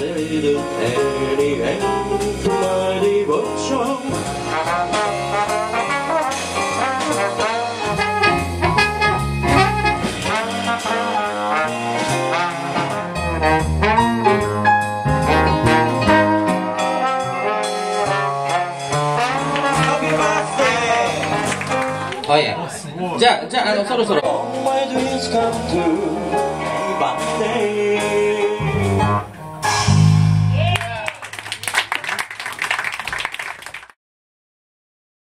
để được はいじゃあじゃああのそろそろ